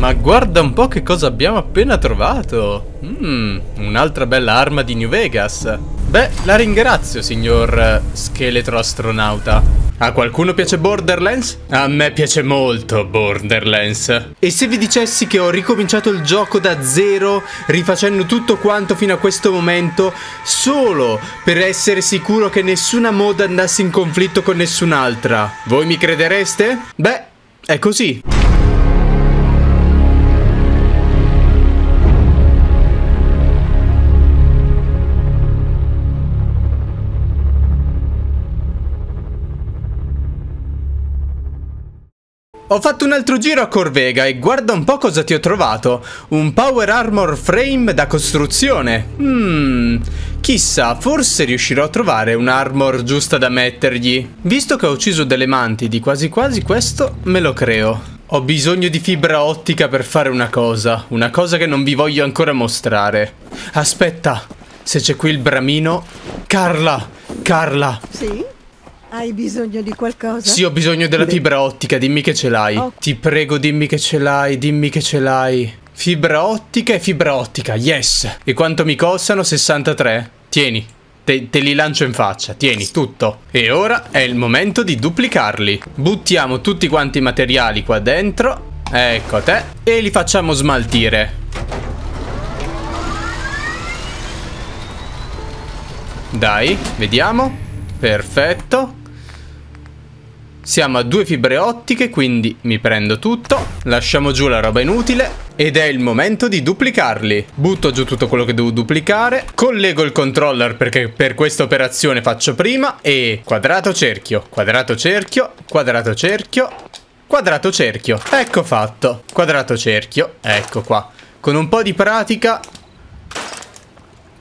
Ma guarda un po' che cosa abbiamo appena trovato. Mmm, un'altra bella arma di New Vegas. Beh, la ringrazio, signor eh, scheletro astronauta. A qualcuno piace Borderlands? A me piace molto Borderlands. E se vi dicessi che ho ricominciato il gioco da zero, rifacendo tutto quanto fino a questo momento, solo per essere sicuro che nessuna moda andasse in conflitto con nessun'altra, voi mi credereste? Beh, è così. Ho fatto un altro giro a Corvega e guarda un po' cosa ti ho trovato. Un Power Armor Frame da costruzione. Mmm, chissà, forse riuscirò a trovare un'armor giusta da mettergli. Visto che ho ucciso delle mantidi, quasi quasi questo me lo creo. Ho bisogno di fibra ottica per fare una cosa, una cosa che non vi voglio ancora mostrare. Aspetta, se c'è qui il bramino... Carla! Carla! Sì? Hai bisogno di qualcosa? Sì, ho bisogno della fibra ottica, dimmi che ce l'hai. Oh. Ti prego, dimmi che ce l'hai, dimmi che ce l'hai. Fibra ottica e fibra ottica, yes. E quanto mi costano? 63? Tieni, te, te li lancio in faccia, tieni, tutto. E ora è il momento di duplicarli. Buttiamo tutti quanti i materiali qua dentro. Ecco a te. E li facciamo smaltire. Dai, vediamo. Perfetto. Siamo a due fibre ottiche, quindi mi prendo tutto, lasciamo giù la roba inutile ed è il momento di duplicarli. Butto giù tutto quello che devo duplicare, collego il controller perché per questa operazione faccio prima e quadrato cerchio, quadrato cerchio, quadrato cerchio, quadrato cerchio. Ecco fatto, quadrato cerchio, ecco qua. Con un po' di pratica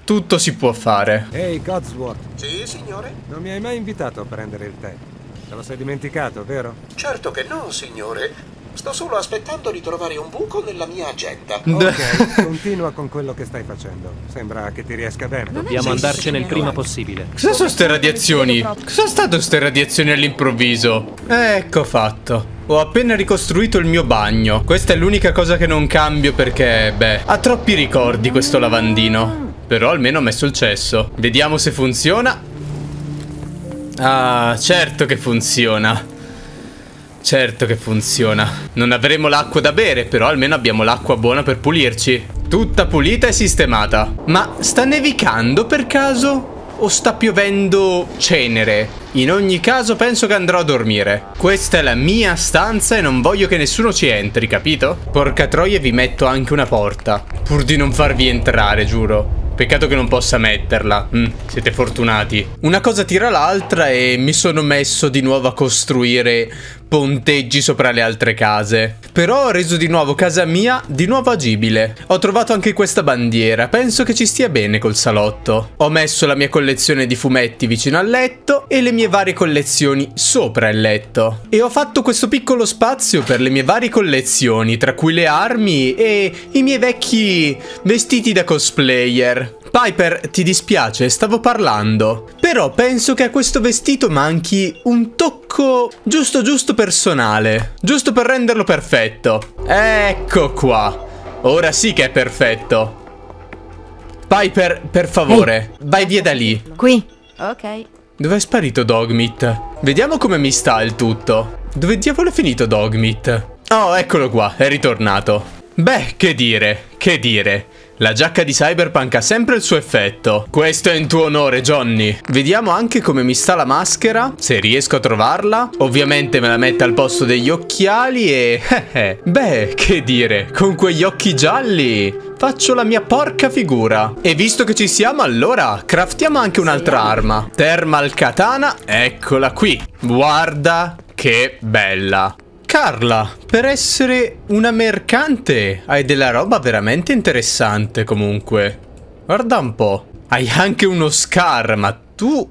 tutto si può fare. Ehi, Codsworth, Sì, signore? non mi hai mai invitato a prendere il tè. Te lo sei dimenticato, vero? Certo che no, signore. Sto solo aspettando di trovare un buco nella mia agenda. Ok, continua con quello che stai facendo. Sembra che ti riesca bene. Dobbiamo andarcene il prima possibile. Cosa sono ste radiazioni? Cosa sono state ste radiazioni all'improvviso? Ecco fatto. Ho appena ricostruito il mio bagno. Questa è l'unica cosa che non cambio perché, beh, ha troppi ricordi questo lavandino. Però almeno ho messo il cesso. Vediamo se funziona. Ah, certo che funziona. Certo che funziona. Non avremo l'acqua da bere, però almeno abbiamo l'acqua buona per pulirci. Tutta pulita e sistemata. Ma sta nevicando per caso? O sta piovendo cenere? In ogni caso penso che andrò a dormire. Questa è la mia stanza e non voglio che nessuno ci entri, capito? Porca troia vi metto anche una porta. Pur di non farvi entrare, giuro. Peccato che non possa metterla. Mm, siete fortunati. Una cosa tira l'altra e mi sono messo di nuovo a costruire ponteggi sopra le altre case. Però ho reso di nuovo casa mia di nuovo agibile. Ho trovato anche questa bandiera. Penso che ci stia bene col salotto. Ho messo la mia collezione di fumetti vicino al letto e le mie varie collezioni sopra il letto. E ho fatto questo piccolo spazio per le mie varie collezioni, tra cui le armi e i miei vecchi vestiti da cosplayer. Piper, ti dispiace, stavo parlando. Però penso che a questo vestito manchi un tocco giusto giusto personale. Giusto per renderlo perfetto. Ecco qua. Ora sì che è perfetto. Piper, per favore, vai via da lì. Qui. Ok. Dove è sparito Dogmeat? Vediamo come mi sta il tutto. Dove diavolo è finito Dogmeat? Oh, eccolo qua, è ritornato. Beh, che dire, che dire. La giacca di Cyberpunk ha sempre il suo effetto. Questo è in tuo onore, Johnny. Vediamo anche come mi sta la maschera, se riesco a trovarla. Ovviamente me la mette al posto degli occhiali e... eh, Beh, che dire, con quegli occhi gialli faccio la mia porca figura. E visto che ci siamo, allora craftiamo anche un'altra arma. Thermal Katana, eccola qui. Guarda che bella. Carla, per essere una mercante hai della roba veramente interessante comunque. Guarda un po'. Hai anche uno Scar, ma tu...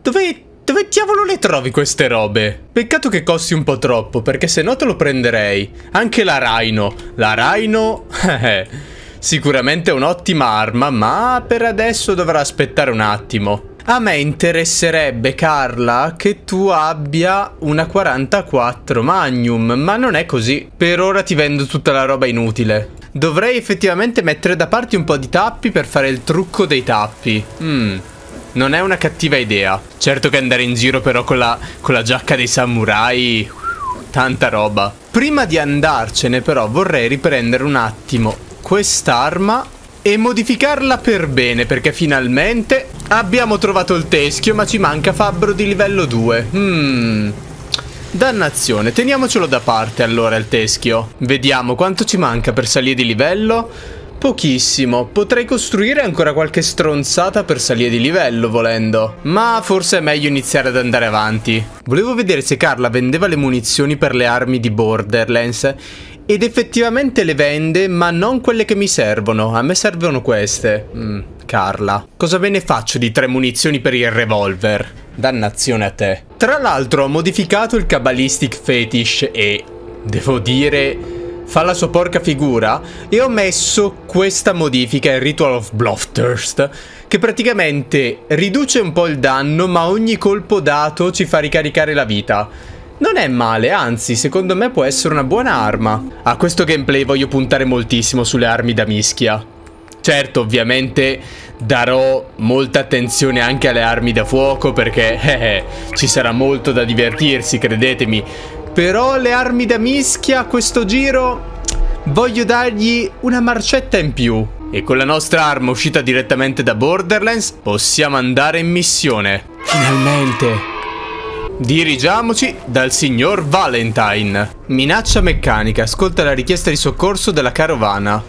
Dove... Dove diavolo le trovi queste robe? Peccato che costi un po' troppo, perché se no te lo prenderei. Anche la Rhino. La Rhino... Sicuramente è un'ottima arma, ma per adesso dovrà aspettare un attimo. A me interesserebbe, Carla, che tu abbia una 44 Magnum, ma non è così. Per ora ti vendo tutta la roba inutile. Dovrei effettivamente mettere da parte un po' di tappi per fare il trucco dei tappi. Mmm. Non è una cattiva idea. Certo che andare in giro però con la, con la giacca dei samurai... Tanta roba. Prima di andarcene però vorrei riprendere un attimo quest'arma e modificarla per bene perché finalmente abbiamo trovato il teschio ma ci manca fabbro di livello 2. Hmm... Dannazione, teniamocelo da parte allora il teschio. Vediamo quanto ci manca per salire di livello. Pochissimo, potrei costruire ancora qualche stronzata per salire di livello volendo, ma forse è meglio iniziare ad andare avanti. Volevo vedere se Carla vendeva le munizioni per le armi di Borderlands ed effettivamente le vende, ma non quelle che mi servono, a me servono queste. Mm, Carla, cosa ve ne faccio di tre munizioni per il revolver? Dannazione a te. Tra l'altro ho modificato il Cabalistic Fetish e, devo dire, fa la sua porca figura e ho messo questa modifica, il Ritual of Bluffthirst, che praticamente riduce un po' il danno ma ogni colpo dato ci fa ricaricare la vita. Non è male, anzi, secondo me può essere una buona arma. A questo gameplay voglio puntare moltissimo sulle armi da mischia. Certo, ovviamente darò molta attenzione anche alle armi da fuoco perché eh, ci sarà molto da divertirsi, credetemi. Però le armi da mischia a questo giro voglio dargli una marcetta in più. E con la nostra arma uscita direttamente da Borderlands possiamo andare in missione. Finalmente. Dirigiamoci dal signor Valentine. Minaccia meccanica. Ascolta la richiesta di soccorso della carovana.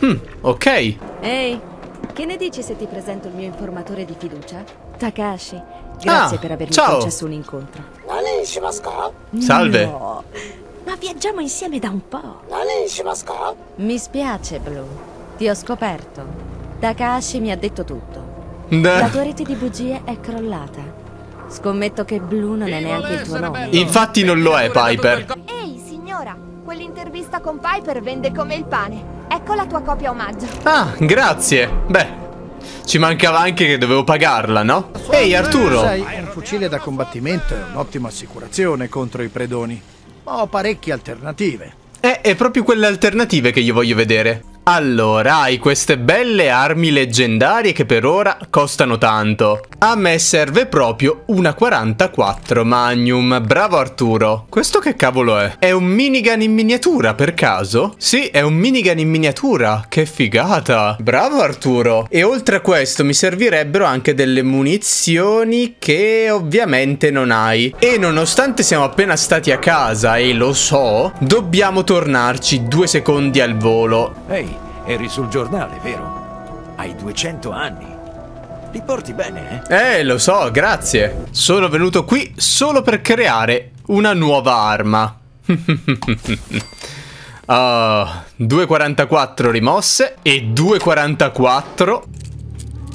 Hmm, ok. Ehi, che ne dici se ti presento il mio informatore di fiducia? Takashi, grazie Ah, per avermi ciao. concesso un incontro. Salve. No, ma viaggiamo insieme da un po'. Mi spiace, Blue. Ti ho scoperto. Takashi mi ha detto tutto. La tua rete di bugie è crollata. Scommetto che Blue non è neanche il tuo nome. Infatti non lo è, Piper. Ehi, signora, quell'intervista con Piper vende come il pane. Ecco la tua copia omaggio. Ah, grazie. Beh, ci mancava anche che dovevo pagarla, no? Ehi, Arturo. Sai, un fucile da combattimento è un'ottima assicurazione contro i predoni. Ho parecchie alternative. Eh, è proprio quelle alternative che io voglio vedere. Allora, hai queste belle armi leggendarie che per ora costano tanto. A me serve proprio una 44 Magnum. Bravo Arturo. Questo che cavolo è? È un minigun in miniatura, per caso? Sì, è un minigun in miniatura. Che figata. Bravo Arturo. E oltre a questo mi servirebbero anche delle munizioni che ovviamente non hai. E nonostante siamo appena stati a casa e lo so, dobbiamo tornarci due secondi al volo. Ehi, eri sul giornale, vero? Hai 200 anni. Li porti bene, eh? Eh, lo so, grazie. Sono venuto qui solo per creare una nuova arma. Ah, 2,44 rimosse e 2,44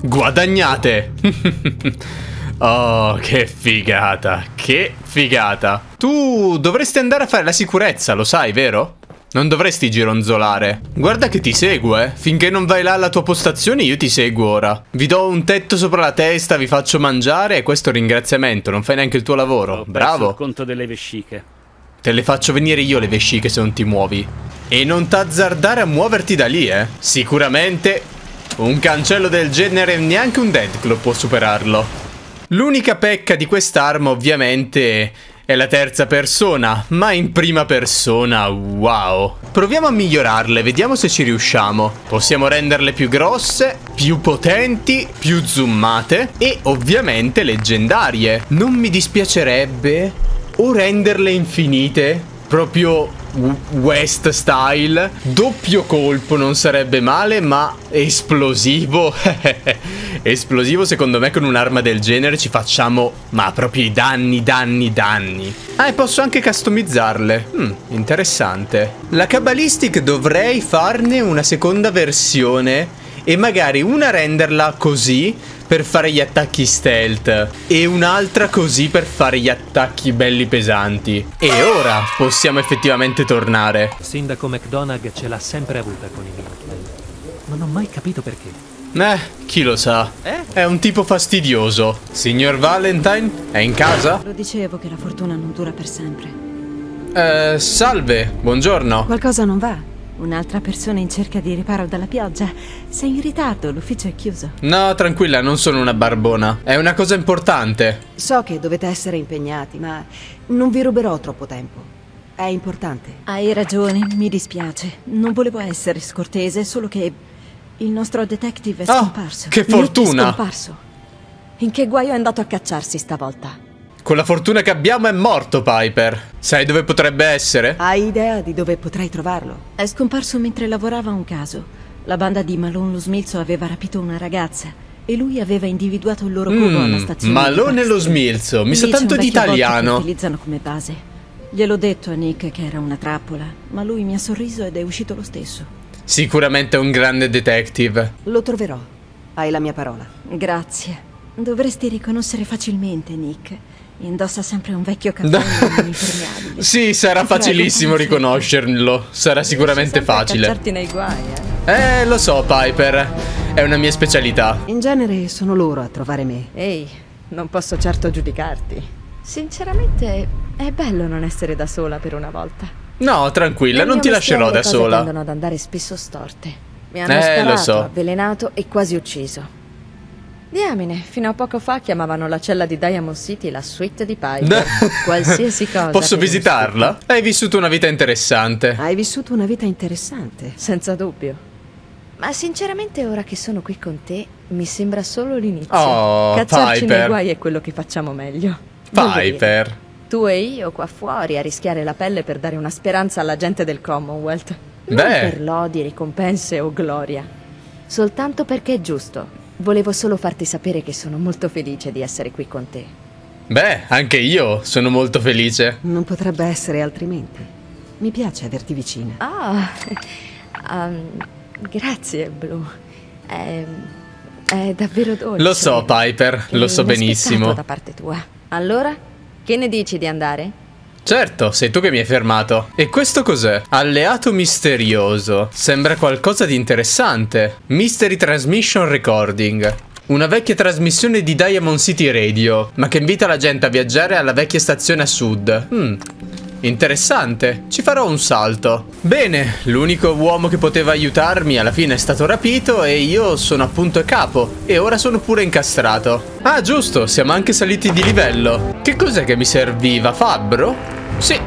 guadagnate. oh, che figata, che figata. Tu dovresti andare a fare la sicurezza, lo sai, vero? Non dovresti gironzolare. Guarda che ti seguo, eh. Finché non vai là alla tua postazione, io ti seguo ora. Vi do un tetto sopra la testa, vi faccio mangiare e questo è un ringraziamento. Non fai neanche il tuo lavoro. Bravo. conto delle vesciche. Te le faccio venire io le vesciche se non ti muovi. E non t'azzardare a muoverti da lì, eh. Sicuramente un cancello del genere neanche un Deadclaw può superarlo. L'unica pecca di quest'arma ovviamente è la terza persona, ma in prima persona, wow. Proviamo a migliorarle, vediamo se ci riusciamo. Possiamo renderle più grosse, più potenti, più zoomate e ovviamente leggendarie. Non mi dispiacerebbe o renderle infinite, proprio West style, doppio colpo non sarebbe male, ma esplosivo. esplosivo secondo me con un'arma del genere ci facciamo, ma proprio i danni, danni, danni. Ah, e posso anche customizzarle. Hmm, interessante. La Cabalistic dovrei farne una seconda versione e magari una renderla così per fare gli attacchi stealth e un'altra così per fare gli attacchi belli pesanti. E ora possiamo effettivamente tornare. Sindaco McDonagh ce l'ha sempre avuta con i Minutemen. Non ho mai capito perché. Eh, chi lo sa. Eh? È un tipo fastidioso. Signor Valentine, è in casa? Lo dicevo che la fortuna non dura per sempre. Eh, salve, buongiorno. Qualcosa non va? Un'altra persona in cerca di riparo dalla pioggia? Sei in ritardo, l'ufficio è chiuso. No, tranquilla, non sono una barbona. È una cosa importante. So che dovete essere impegnati, ma non vi ruberò troppo tempo. È importante. Hai ragione, mi dispiace. Non volevo essere scortese, solo che il nostro detective è Oh, scomparso. che Nick fortuna! È scomparso. In che guaio è andato a cacciarsi stavolta? Con la fortuna che abbiamo è morto Piper. Sai dove potrebbe essere? Hai idea di dove potrei trovarlo? È scomparso mentre lavorava a un caso. La banda di Malone lo Smilzo aveva rapito una ragazza e lui aveva individuato il loro covo alla Mm, stazione. Malone di lo. Smilzo, mi sa tanto di bot che italiano. utilizzano come base. Gliel'ho detto a Nick che era una trappola, ma lui mi ha sorriso ed è uscito lo stesso. Sicuramente è un grande detective. Lo troverò. Hai la mia parola. Grazie. Dovresti riconoscere facilmente Nick. Indossa sempre un vecchio cappello impermeabile. Sì, sarà facilissimo riconoscerlo. Sarà sicuramente facile. cacciarti nei guai, eh. Eh, lo so, Piper. È una mia specialità. In genere sono loro a trovare me. Ehi, non posso certo giudicarti. Sinceramente, è bello non essere da sola per una volta. No, tranquilla, non ti lascerò le da sola. tendono ad andare spesso storte. Mi hanno Eh, sparato, lo so. avvelenato e quasi ucciso. Diamine, fino a poco fa chiamavano la cella di Diamond City la suite di Piper. Qualsiasi cosa. Posso visitarla? Hai vissuto una vita interessante. Hai vissuto una vita interessante. Senza dubbio. Ma sinceramente ora che sono qui con te, mi sembra solo l'inizio. Oh, Cacciarci Piper. nei guai è quello che facciamo meglio. Piper. Tu e io qua fuori a rischiare la pelle per dare una speranza alla gente del Commonwealth. Non Beh. per lodi, ricompense o gloria. Soltanto perché è giusto. Volevo solo farti sapere che sono molto felice di essere qui con te. Beh, anche io sono molto felice. Non potrebbe essere altrimenti. Mi piace averti vicina. Ah, ehm, grazie, Blue. È, è davvero dolce. Lo so, Piper, lo so benissimo. da parte tua. Allora, che ne dici di andare? Certo, sei tu che mi hai fermato. E questo cos'è? Alleato misterioso. Sembra qualcosa di interessante. Mystery Transmission Recording. Una vecchia trasmissione di Diamond City Radio, ma che invita la gente a viaggiare alla vecchia stazione a sud. Hmm. Interessante, ci farò un salto. Bene, l'unico uomo che poteva aiutarmi alla fine è stato rapito e io sono appunto a capo e ora sono pure incastrato. Ah giusto, siamo anche saliti di livello. Che cos'è che mi serviva? Fabbro? Sì,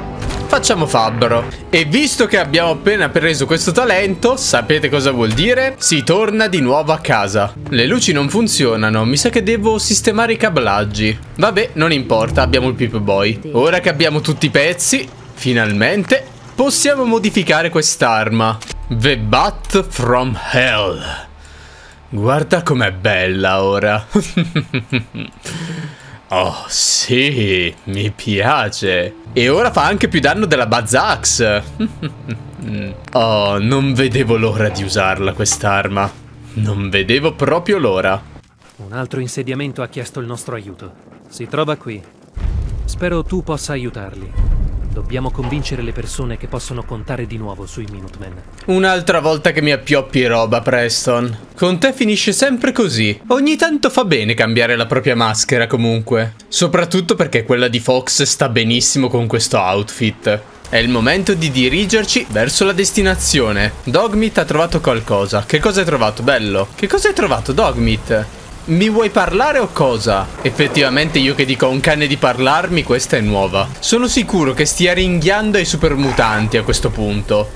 facciamo fabbro. E visto che abbiamo appena preso questo talento, sapete cosa vuol dire? Si torna di nuovo a casa. Le luci non funzionano, mi sa che devo sistemare i cablaggi. Vabbè, non importa, abbiamo il Pip Boy. Ora che abbiamo tutti i pezzi, finalmente possiamo modificare quest'arma. The Bat from Hell. Guarda com'è bella ora. oh, sì, mi piace. E ora fa anche più danno della Bazax. oh, non vedevo l'ora di usarla quest'arma. Non vedevo proprio l'ora. Un altro insediamento ha chiesto il nostro aiuto. Si trova qui. Spero tu possa aiutarli. Dobbiamo convincere le persone che possono contare di nuovo sui Minutemen. Un'altra volta che mi appioppi roba, Preston. Con te finisce sempre così. Ogni tanto fa bene cambiare la propria maschera, comunque. Soprattutto perché quella di Fox sta benissimo con questo outfit. È il momento di dirigerci verso la destinazione. Dogmeat ha trovato qualcosa. Che cosa hai trovato, bello? Che cosa hai trovato, Dogmeat? Mi vuoi parlare o cosa? Effettivamente io che dico a un cane di parlarmi, questa è nuova. Sono sicuro che stia ringhiando ai supermutanti a questo punto.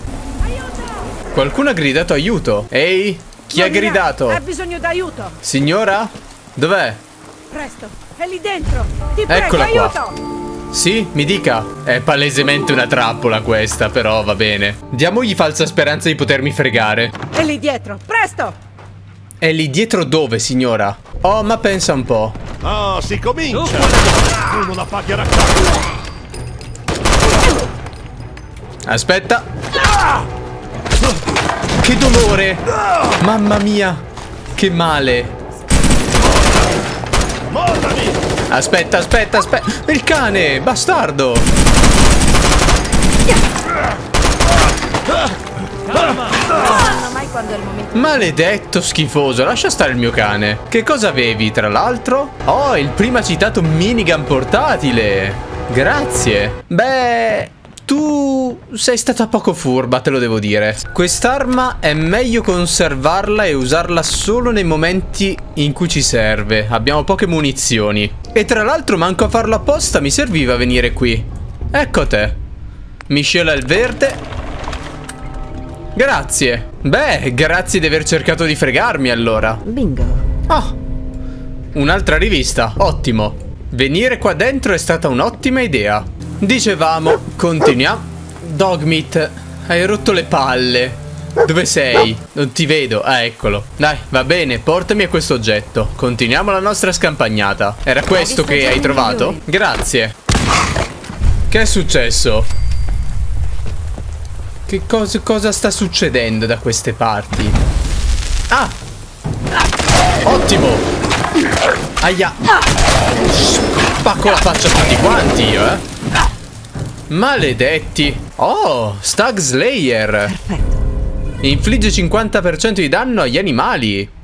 Qualcuno ha gridato aiuto. Ehi, chi ha gridato? Ha bisogno d'aiuto. Signora? Dov'è? Presto, è lì dentro. Ti prego, Eccola qua. aiuto. Sì, mi dica. È palesemente una trappola questa, però va bene. Diamogli falsa speranza di potermi fregare. È lì dietro. Presto. È lì dietro dove, signora? Oh, ma pensa un po'. Ah, si comincia! Tu non la paghi a! Aspetta. Che dolore! Mamma mia! Che male! Aspetta, aspetta, aspetta! Il cane! Bastardo! Non è il momento Maledetto schifoso, lascia stare il mio cane. Che cosa avevi, tra l'altro? Oh, il prima citato minigun portatile. Grazie. Beh, tu sei stata poco furba, te lo devo dire. Quest'arma è meglio conservarla e usarla solo nei momenti in cui ci serve. Abbiamo poche munizioni. E tra l'altro manco a farlo apposta mi serviva venire qui. Ecco te. Miscela il verde. Grazie. Beh, grazie di aver cercato di fregarmi allora. Bingo. Oh. Un'altra rivista. Ottimo. Venire qua dentro è stata un'ottima idea. Dicevamo, continuiamo. Dogmeat, hai rotto le palle. Dove sei? Non ti vedo. Ah, eccolo. Dai, va bene, portami a questo oggetto. Continuiamo la nostra scampagnata. Era questo che hai trovato? Grazie. Che è successo? Che cosa, cosa sta succedendo da queste parti? Ah! Ottimo! Aia! Spacco la faccia a tutti quanti io, eh! Maledetti! Oh, Stag Slayer! Perfetto. Infligge 50% di danno agli animali.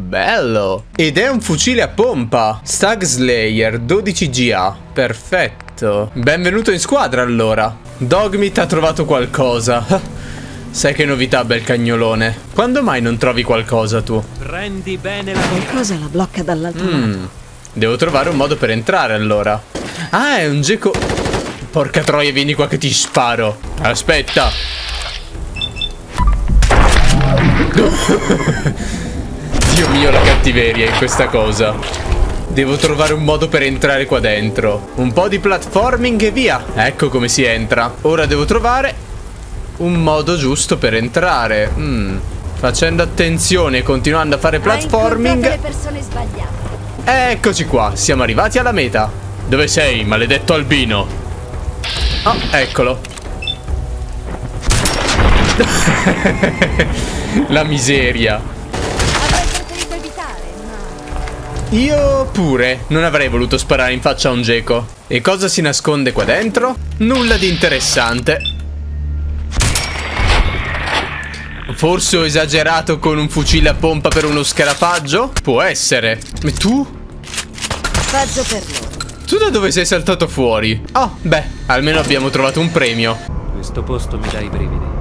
Bello! Ed è un fucile a pompa. Stag Slayer 12GA. Perfetto. Benvenuto in squadra allora. Dogmeat ha trovato qualcosa. Sai che novità, bel cagnolone. Quando mai non trovi qualcosa tu? Prendi bene la Qualcosa la blocca dall'altro Mm. lato. Devo trovare un modo per entrare allora. Ah, è un geco. Porca troia, vieni qua che ti sparo. Aspetta. Dio mio, la cattiveria in questa cosa. Devo trovare un modo per entrare qua dentro. Un po' di platforming e via. Ecco come si entra. Ora devo trovare un modo giusto per entrare. Mm. Facendo attenzione e continuando a fare platforming. Eccoci qua, siamo arrivati alla meta. Dove sei, maledetto albino? Oh, eccolo. La miseria. Io pure non avrei voluto sparare in faccia a un geco. E cosa si nasconde qua dentro? Nulla di interessante. Forse ho esagerato con un fucile a pompa per uno scarafaggio? Può essere. Ma tu? Peggio per loro. Tu da dove sei saltato fuori? Oh, beh, almeno abbiamo trovato un premio. Questo posto mi dà i brividi.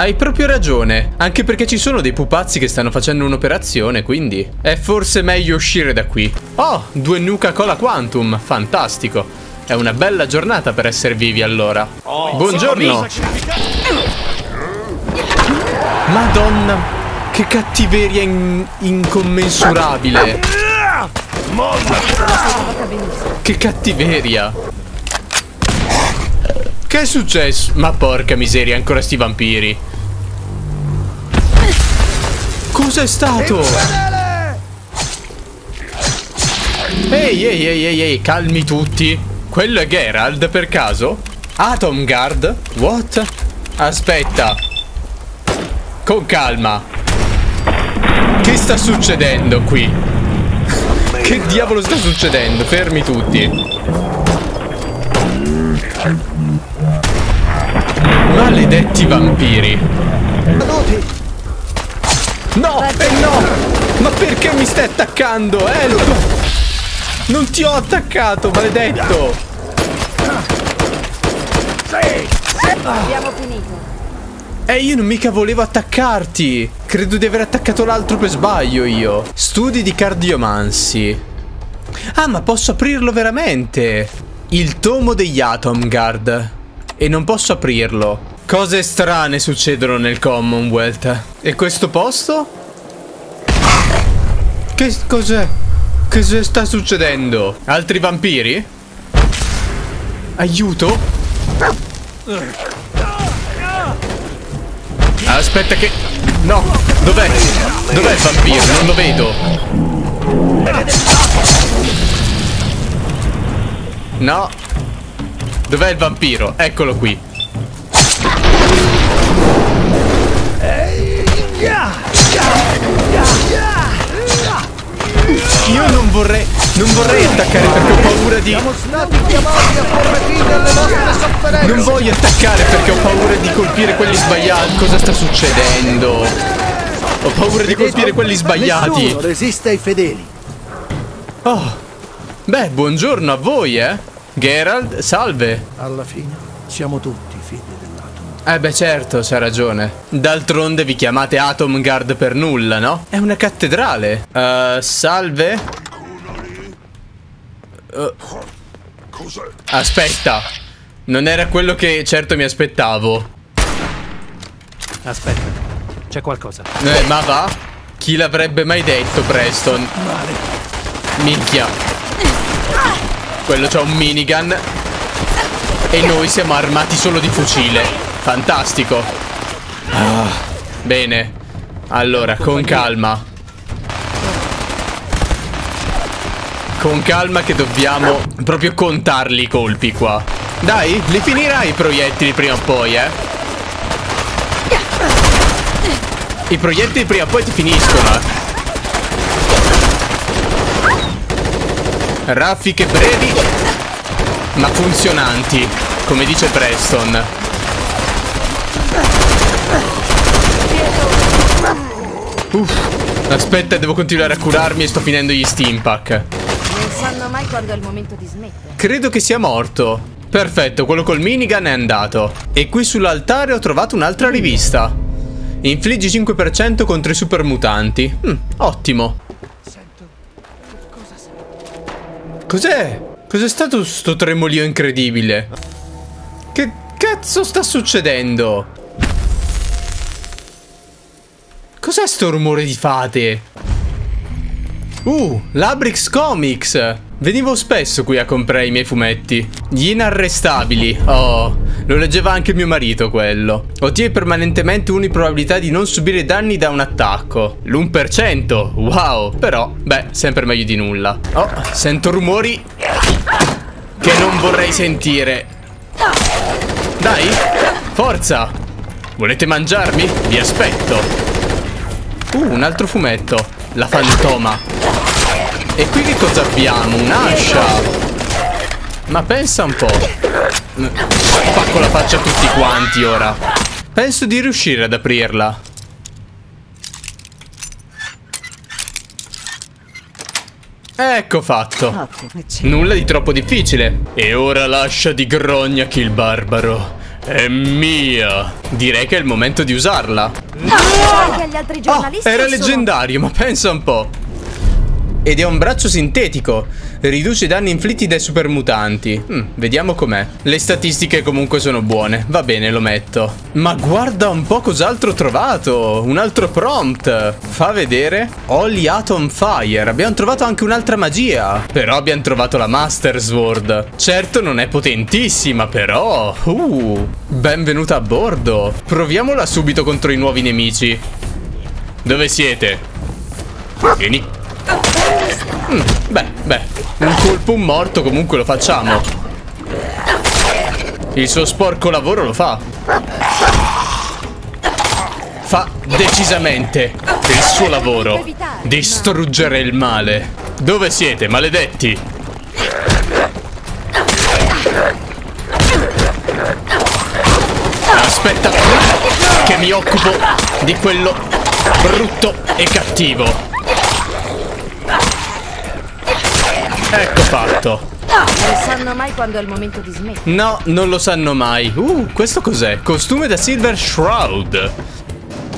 Hai proprio ragione, anche perché ci sono dei pupazzi che stanno facendo un'operazione, quindi è forse meglio uscire da qui. Oh, due Nuka Cola Quantum, fantastico. È una bella giornata per essere vivi allora. Buongiorno. Madonna, che cattiveria in- incommensurabile. Che cattiveria. Che è successo? Ma porca miseria, ancora sti vampiri. Cos'è stato? Ehi, ehi, ehi, ehi, ehi, calmi tutti. Quello è Gerald, per caso? Atom Guard? What? Aspetta. Con calma. Che sta succedendo qui? Che diavolo sta succedendo? Fermi tutti. Maledetti vampiri. No, eh no! Ma perché mi stai attaccando? Help! Non ti ho attaccato, maledetto! Abbiamo finito. E io non mica volevo attaccarti! Credo di aver attaccato l'altro per sbaglio io. Studi di cardiomansi. Ah, ma posso aprirlo veramente! Il tomo degli Atom Guard. E non posso aprirlo. Cose strane succedono nel Commonwealth. E questo posto? Che cos'è? Che sta succedendo? Altri vampiri? Aiuto? Aspetta che... No, dov'è? Dov'è il vampiro? Non lo vedo. No. Dov'è il vampiro? Eccolo qui. Io non vorrei... Non vorrei attaccare perché ho paura di... Non voglio attaccare perché ho paura di colpire quelli sbagliati. Cosa sta succedendo? Ho paura di colpire quelli sbagliati. Nessuno resiste ai fedeli. Oh. Beh, buongiorno a voi, eh. Gerald, salve. Alla fine siamo tutti dell'Atom. Eh beh certo, c'ha ragione. D'altronde vi chiamate Atom Guard per nulla, no? È una cattedrale. Uh, salve. Uh. Aspetta. Non era quello che certo mi aspettavo. Aspetta, c'è qualcosa. Eh, ma va? Chi l'avrebbe mai detto, Preston? Minchia. Quello c'ha un minigun. E noi siamo armati solo di fucile. Fantastico. Ah, bene. Allora, con calma. Con calma che dobbiamo proprio contarli i colpi qua. Dai, li finirai i proiettili prima o poi, eh. I proiettili prima o poi ti finiscono, eh. Raffiche brevi, ma funzionanti, come dice Preston. Uff, aspetta, devo continuare a curarmi e sto finendo gli steampack. Non sanno mai quando è il momento di smettere. Credo che sia morto. Perfetto, quello col minigun è andato. E qui sull'altare ho trovato un'altra rivista. Infliggi 5% contro i super mutanti. Mm, ottimo. Cos'è? Cos'è stato sto tremolio incredibile? Che cazzo sta succedendo? Cos'è sto rumore di fate? Uh, Labrix Comics! Venivo spesso qui a comprare i miei fumetti. Gli inarrestabili. Oh, lo leggeva anche mio marito quello. Ottieni permanentemente una probabilità di non subire danni da un attacco. L'1%. Wow. Però, beh, sempre meglio di nulla. Oh, sento rumori che non vorrei sentire. Dai, forza. Volete mangiarmi? Vi aspetto. Uh, un altro fumetto. La fantoma. E qui che cosa abbiamo? Un'ascia Ma pensa un po' Spacco la faccia a tutti quanti ora. Penso di riuscire ad aprirla. Ecco fatto. Nulla di troppo difficile. E ora l'ascia di Grognac il barbaro è mia. Direi che è il momento di usarla. Oh, Era leggendario ma pensa un po' Ed è un braccio sintetico. Riduce i danni inflitti dai supermutanti. Hmm, vediamo com'è. Le statistiche comunque sono buone. Va bene, lo metto. Ma guarda un po' cos'altro ho trovato. Un altro prompt. Fa vedere. Holy Atom Fire. Abbiamo trovato anche un'altra magia. Però abbiamo trovato la Master Sword. Certo non è potentissima, però... Uh, benvenuta a bordo. Proviamola subito contro i nuovi nemici. Dove siete? Vieni Mm, beh, beh, un colpo un morto comunque lo facciamo. Il suo sporco lavoro lo fa. Fa decisamente il suo lavoro. Distruggere il male. Dove siete, maledetti? Aspetta, che mi occupo di quello brutto e cattivo. Ecco fatto. Non sanno mai quando è il momento di smettere. No, non lo sanno mai. Uh, questo cos'è? Costume da Silver Shroud.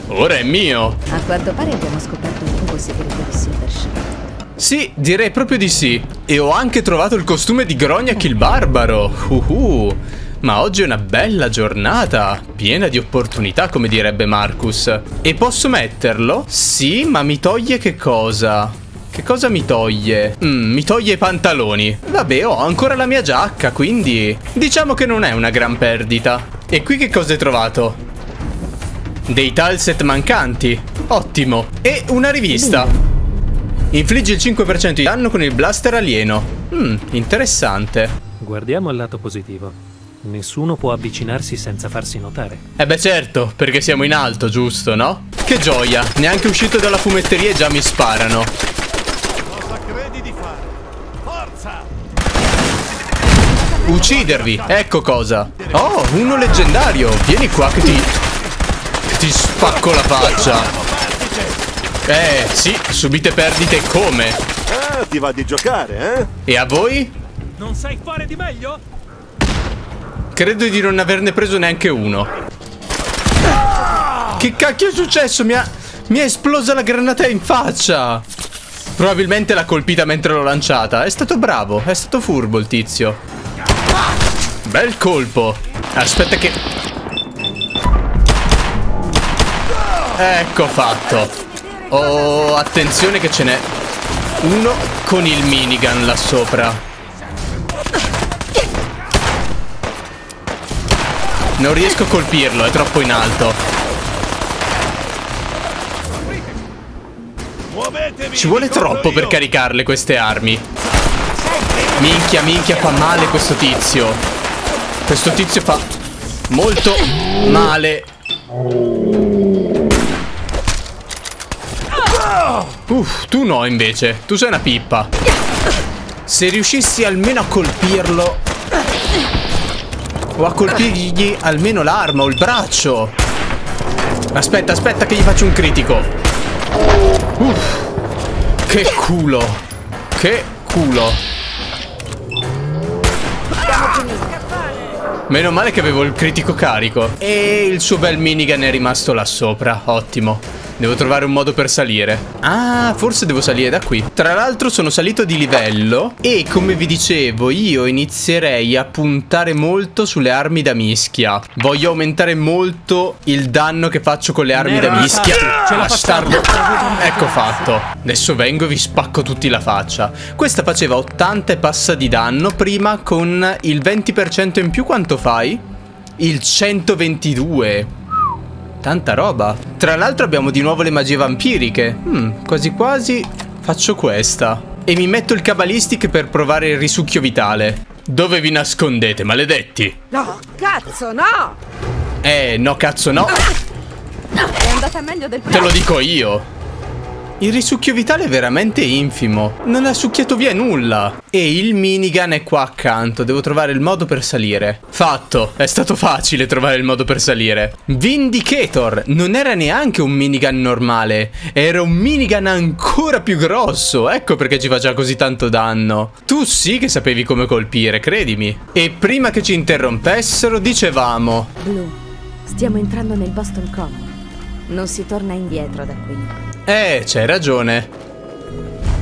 Ora è mio. A quanto pare abbiamo scoperto un nuovo segreto di Silver Shroud. Sì, direi proprio di sì. E ho anche trovato il costume di Grognac il Barbaro. Uh, uh. Ma oggi è una bella giornata, piena di opportunità come direbbe Marcus. E posso metterlo? Sì, ma mi toglie che cosa? Che cosa mi toglie? Mm, mi toglie i pantaloni. Vabbè, ho ancora la mia giacca, quindi... Diciamo che non è una gran perdita. E qui che cosa hai trovato? Dei talset mancanti. Ottimo. E una rivista. Infligge il 5% di danno con il blaster alieno. Mmm, interessante. Guardiamo il lato positivo. Nessuno può avvicinarsi senza farsi notare. Eh beh certo, perché siamo in alto, giusto, no? Che gioia, neanche uscito dalla fumetteria e già mi sparano. Uccidervi, ecco cosa Oh, uno leggendario Vieni qua che ti... Ti spacco la faccia Eh, sì, subite perdite come? Ah, ti va di giocare, eh? E a voi? Non sai fare di meglio? Credo di non averne preso neanche uno. Che cacchio è successo? Mi ha, mi è esplosa la granata in faccia. Probabilmente l'ha colpita mentre l'ho lanciata. È stato bravo, è stato furbo il tizio. Bel colpo. Aspetta che... Ecco fatto. Oh, attenzione che ce n'è uno con il minigun là sopra. Non riesco a colpirlo, è troppo in alto. Ci vuole troppo per caricarle queste armi. Minchia, minchia, fa male questo tizio. Questo tizio fa molto male. Uff, tu no invece. Tu sei una pippa. Se riuscissi almeno a colpirlo o a colpirgli almeno l'arma o il braccio. Aspetta, aspetta che gli faccio un critico. Uff. Che culo. Che culo. Meno male che avevo il critico carico. E il suo bel minigun è rimasto là sopra. Ottimo. Devo trovare un modo per salire. Ah, forse devo salire da qui. Tra l'altro sono salito di livello e come vi dicevo io inizierei a puntare molto sulle armi da mischia. Voglio aumentare molto il danno che faccio con le armi da mischia. Bastardo. Ecco fatto. Adesso vengo e vi spacco tutti la faccia. Questa faceva 80 e passa di danno. Prima con il 20% in più quanto fai? Il 122. Tanta roba. Tra l'altro abbiamo di nuovo le magie vampiriche. Hmm, quasi quasi faccio questa. E mi metto il cabalistic per provare il risucchio vitale. Dove vi nascondete, maledetti? No, cazzo, no! Eh, no cazzo no. È andata meglio del primo. Te lo dico io. Il risucchio vitale è veramente infimo. Non ha succhiato via nulla. E il minigun è qua accanto. Devo trovare il modo per salire. Fatto. È stato facile trovare il modo per salire. Vindicator. Non era neanche un minigun normale. Era un minigun ancora più grosso. Ecco perché ci faceva così tanto danno. Tu sì che sapevi come colpire, credimi. E prima che ci interrompessero, dicevamo... Blue, stiamo entrando nel Boston Common. Non si torna indietro da qui. Eh, c'hai ragione.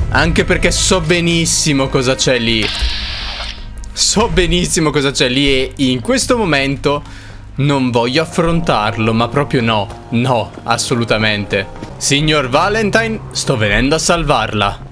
Anche perché so benissimo cosa c'è lì. So benissimo cosa c'è lì e in questo momento non voglio affrontarlo, ma proprio no. No, assolutamente. Signor Valentine, sto venendo a salvarla.